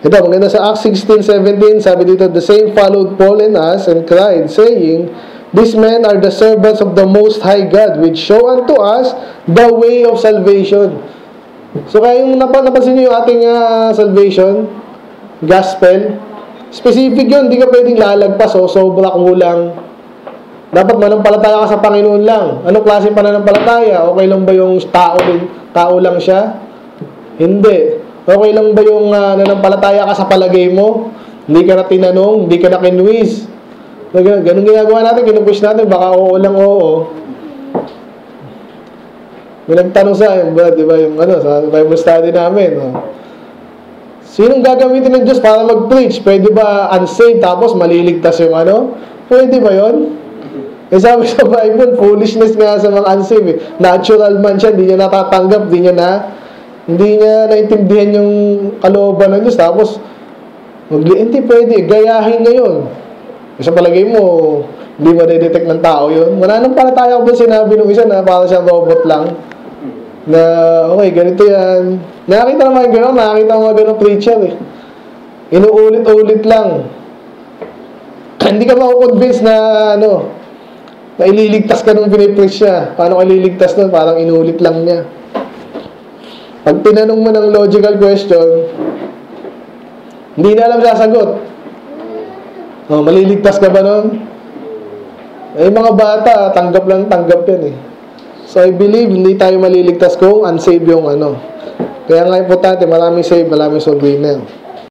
Ito, maganda sa Acts 16:17, sabi dito, The same followed Paul and us and cried, saying, These men are the servants of the Most High God, which show unto us the way of salvation. So kaya yung nap napansin nyo yung ating uh, salvation, gospel, specific yun, hindi ka pwedeng lalagpas o sobra kulang. Dapat manampalataya ka sa Panginoon lang. Anong klase pananampalataya? Okay lang ba yung tao, tao lang siya? Hindi. Okay lang ba yung uh, nanampalataya ka sa palagay mo? Hindi ka na tinanong, hindi ka na kinwiz. Ganun, ganun ginagawa natin, kinupush natin, baka oo lang oo. May nagtanong sa akin, ba, di ba, yung ano, sa Bible study namin, oh. Sinong gagamitin ng Diyos para mag-preach? Pwede ba unsaved tapos maliligtas yung ano? Pwede ba yon? Eh sabi sa Bible, foolishness nga sa mga unsaved. Eh. Natural man siya, hindi niya natatanggap, hindi niya na hindi niya naintindihan yung kalooban ng Diyos. Tapos, magli, hindi pwede, gayahin ngayon. Sa palagay mo, hindi mo detect ng tao yun. Pala tayo kung sinabi nung isa na para siyang robot lang. Na, okay, ganito yan. Nakakita naman gano'n, nakakita mga gano'n preacher eh. Inuulit-ulit lang. hindi ka mako-convince na, ano, na ililigtas ka nung pinipreach siya. Paano ka ililigtas nun? Parang inulit lang niya. Pag tinanong mo ng logical question, hindi na alam sasagot. Oh, maliligtas ka ba nun? Eh, mga bata, tanggap lang tanggap yan eh. So, I believe hindi tayo maliligtas kung unsave yung ano. Kaya nga importante, maraming save, maraming soul winner.